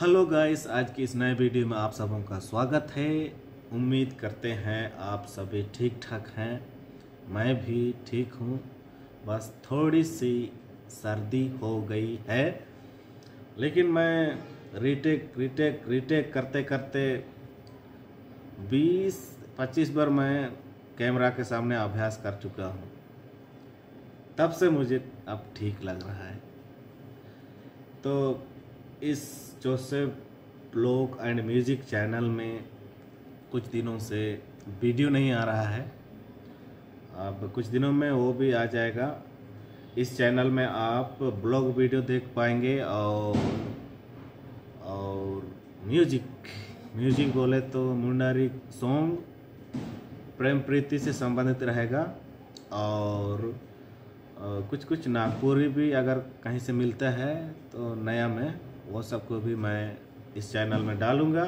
Hello guys आज की इस नए वीडियो में आप सबों का स्वागत है। उम्मीद करते हैं आप सभी ठीक ठाक हैं। मैं भी ठीक हूँ। बस थोड़ी सी सर्दी हो गई है। लेकिन मैं रीटेक रीटेक रीटेक करते करते 20 25 बार मैं कैमरा के सामने अभ्यास कर चुका हूँ। तब से मुझे अब ठीक लग रहा है। तो इस Joseph blog and music channel में कुछ दिनों से वीडियो नहीं आ रहा है। अब कुछ दिनों में वो भी आ जाएगा। इस चैनल में आप ब्लॉग वीडियो देख पाएँगे और और म्यूज़िक म्यूज़िक बोले तो मुंडारी सॉन्ग प्रेम प्रीति से संबंधित रहेगा। और कुछ कुछ नागपुरी भी अगर कहीं से मिलता है तो नया में वो सबको भी मैं इस चैनल में डालूँगा।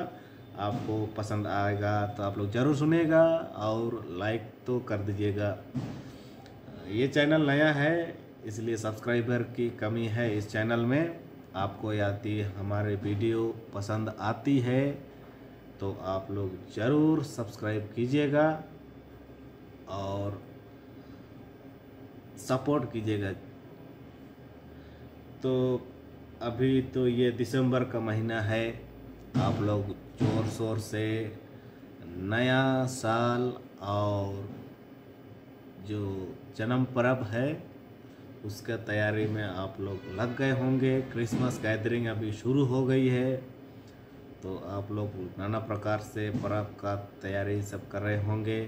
आपको पसंद आएगा तो आप लोग ज़रूर सुनेगा और लाइक तो कर दीजिएगा। ये चैनल नया है, इसलिए सब्सक्राइबर की कमी है इस चैनल में। आपको यदि हमारे वीडियो पसंद आती है तो आप लोग ज़रूर सब्सक्राइब कीजिएगा और सपोर्ट कीजिएगा। तो अभी तो ये दिसंबर का महीना है। आप लोग ज़ोर शोर से नया साल और जो जन्म पर्व है, उसका तैयारी में आप लोग लग गए होंगे। क्रिसमस गैदरिंग अभी शुरू हो गई है तो आप लोग नाना प्रकार से पर्व का तैयारी सब कर रहे होंगे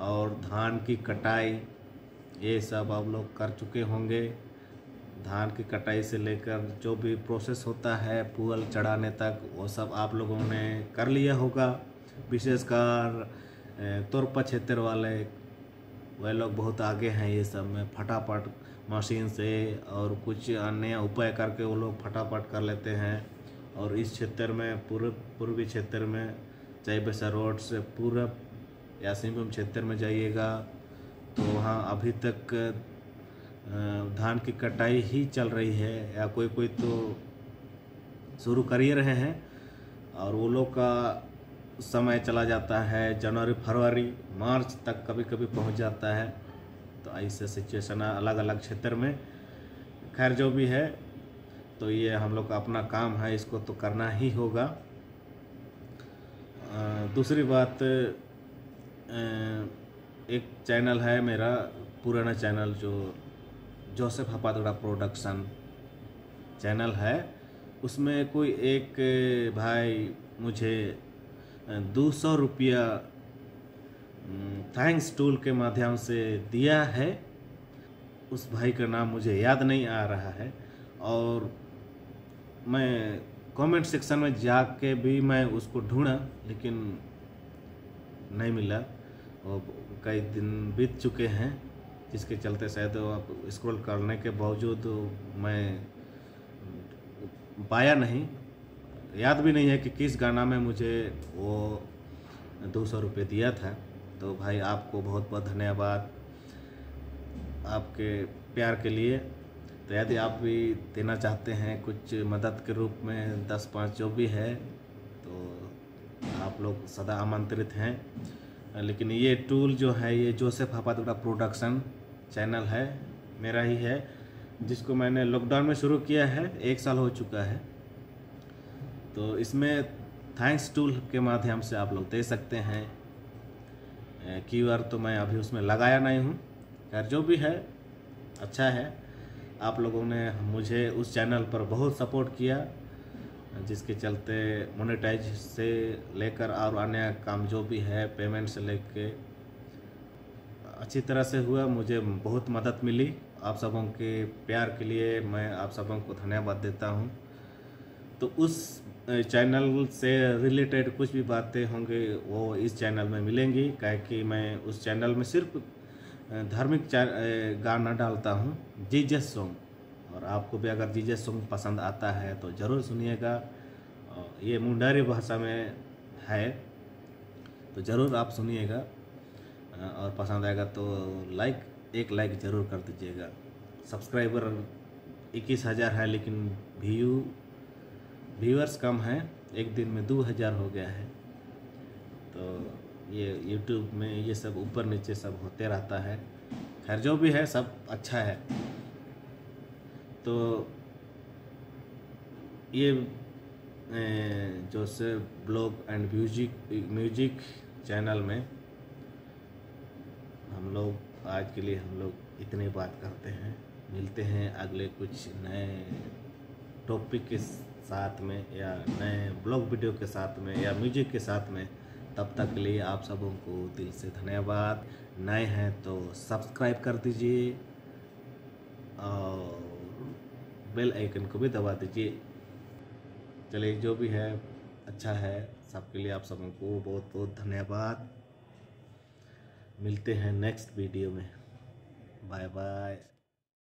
और धान की कटाई, ये सब आप लोग कर चुके होंगे। धान की कटाई से लेकर जो भी प्रोसेस होता है पुअल चढ़ाने तक, वो सब आप लोगों ने कर लिया होगा। विशेषकर तोरपा क्षेत्र वाले, वह लोग बहुत आगे हैं ये सब में। फटाफट मशीन से और कुछ अन्य उपाय करके वो लोग फटाफट कर लेते हैं। और इस क्षेत्र में, पूर्व, पूर्वी क्षेत्र में, चाहे बेसा रोड से पूरब या सिंहभूम क्षेत्र में जाइएगा तो वहाँ अभी तक धान की कटाई ही चल रही है, या कोई कोई तो शुरू कर ही रहे हैं। और वो लोग का समय चला जाता है, जनवरी, फरवरी, मार्च तक कभी कभी पहुँच जाता है। तो ऐसे सिचुएशन अलग अलग क्षेत्र में। खैर, जो भी है तो ये हम लोग का अपना काम है, इसको तो करना ही होगा। दूसरी बात एक चैनल है मेरा, पुराना चैनल जो जोसेफ हपादोड़ा प्रोडक्शन चैनल है। उसमें कोई एक भाई मुझे दो सौ रुपया थैंक्स टूल के माध्यम से दिया है। उस भाई का नाम मुझे याद नहीं आ रहा है। और मैं कमेंट सेक्शन में जा जाके भी मैं उसको ढूंढा, लेकिन नहीं मिला। और कई दिन बीत चुके हैं। जिसके चलते शायद आप स्क्रॉल करने के बावजूद मैं पाया नहीं। याद भी नहीं है कि किस गाना में मुझे वो दो सौ रुपये दिया था। तो भाई आपको बहुत बहुत धन्यवाद आपके प्यार के लिए। तो यदि आप भी देना चाहते हैं कुछ मदद के रूप में दस पाँच जो भी है तो आप लोग सदा आमंत्रित हैं। लेकिन ये टूल जो है, ये जोसेफ हपादुड़ा प्रोडक्शन चैनल है, मेरा ही है, जिसको मैंने लॉकडाउन में शुरू किया है, एक साल हो चुका है। तो इसमें थैंक्स टूल के माध्यम से आप लोग दे सकते हैं। क्यू आर तो मैं अभी उसमें लगाया नहीं हूँ, खैर जो भी है अच्छा है। आप लोगों ने मुझे उस चैनल पर बहुत सपोर्ट किया। जिसके चलते मोनेटाइज से लेकर और अन्य काम जो भी है पेमेंट से लेके, अच्छी तरह से हुआ, मुझे बहुत मदद मिली। आप सबों के प्यार के लिए मैं आप सबों को धन्यवाद देता हूँ। तो उस चैनल से रिलेटेड कुछ भी बातें होंगे, वो इस चैनल में मिलेंगी। काहे कि मैं उस चैनल में सिर्फ़ धार्मिक गाना डालता हूँ। Jesus song. और आपको भी अगर जीजस सॉन्ग पसंद आता है तो ज़रूर सुनिएगा। ये मुंडारी भाषा में है तो ज़रूर आप सुनिएगा। और पसंद आएगा तो लाइक एक लाइक ज़रूर कर दीजिएगा। सब्सक्राइबर इक्कीस हज़ार है, लेकिन व्यू व्यूअर्स कम हैं। एक दिन में दो हज़ार हो गया है। तो ये यूट्यूब में ये सब ऊपर नीचे सब होते रहता है। खैर, जो भी है, सब अच्छा है। तो ये जो से blog and music music channel में हम लोग, आज के लिए हम लोग इतने बात करते हैं, मिलते हैं अगले कुछ नए टॉपिक के साथ में या नए ब्लॉग वीडियो के साथ में या म्यूज़िक के साथ में। तब तक के लिए आप सबों को दिल से धन्यवाद। नए हैं तो सब्सक्राइब कर दीजिए और बेल आइकन को भी दबा दीजिए। चलिए, जो भी है अच्छा है, सबके लिए आप सबको बहुत बहुत धन्यवाद। मिलते हैं नेक्स्ट वीडियो में। Bye bye